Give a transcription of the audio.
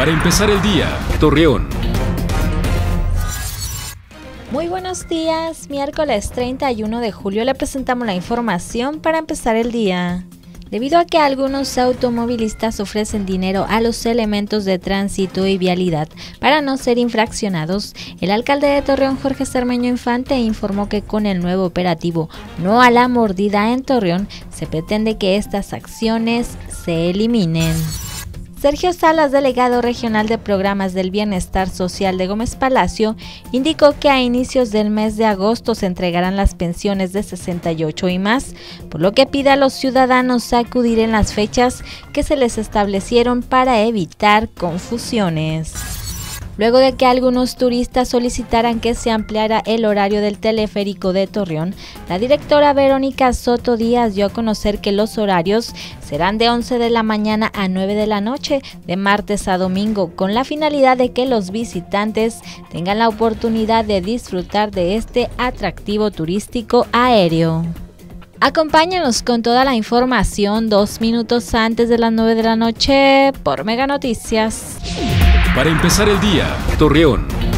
Para empezar el día, Torreón. Muy buenos días, miércoles 31 de julio le presentamos la información para empezar el día. Debido a que algunos automovilistas ofrecen dinero a los elementos de tránsito y vialidad para no ser infraccionados, el alcalde de Torreón, Jorge Cermeño Infante, informó que con el nuevo operativo No a la mordida en Torreón, se pretende que estas acciones se eliminen. Sergio Salas, delegado regional de programas del bienestar social de Gómez Palacio, indicó que a inicios del mes de agosto se entregarán las pensiones de 68 y más, por lo que pide a los ciudadanos acudir en las fechas que se les establecieron para evitar confusiones luego de que algunos turistas solicitaran que se ampliara el horario del teleférico de Torreón, la directora Verónica Soto Díaz dio a conocer que los horarios serán de 11 de la mañana a 9 de la noche, de martes a domingo, con la finalidad de que los visitantes tengan la oportunidad de disfrutar de este atractivo turístico aéreo. Acompáñanos con toda la información dos minutos antes de las 9 de la noche por Mega Noticias. Para empezar el día, Torreón.